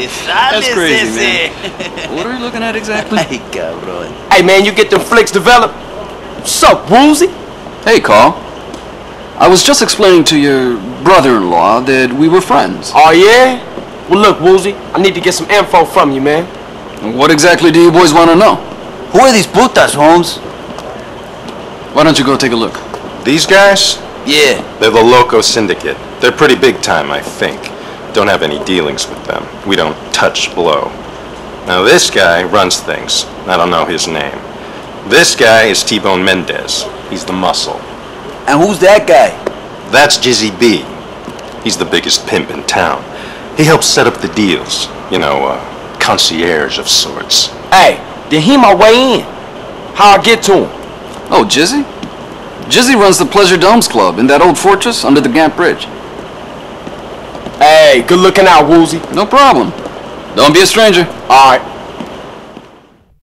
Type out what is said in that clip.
te sales That's crazy, ese? What are you looking at exactly? Ay, cabrón. Hey, man, you get them flicks developed? What's up, Woozie? Hey, Carl. I was just explaining to your brother-in-law that we were friends. Oh, yeah? Well, look, Woozie, I need to get some info from you, man. What exactly do you boys want to know? Who are these putas, Holmes? Why don't you go take a look? These guys? Yeah. They're the Loco Syndicate. They're pretty big time, I think. Don't have any dealings with them. We don't touch blow. Now this guy runs things. I don't know his name. This guy is T-Bone Mendez. He's the muscle. And who's that guy? That's Jizzy B. He's the biggest pimp in town. He helps set up the deals. You know, uh, concierge of sorts. Hey, then he my way in. How I get to him? Oh, Jizzy? Jizzy runs the Pleasure Domes Club in that old fortress under the Gant Bridge. Hey, good looking out, Woozie. No problem. Don't be a stranger. All right.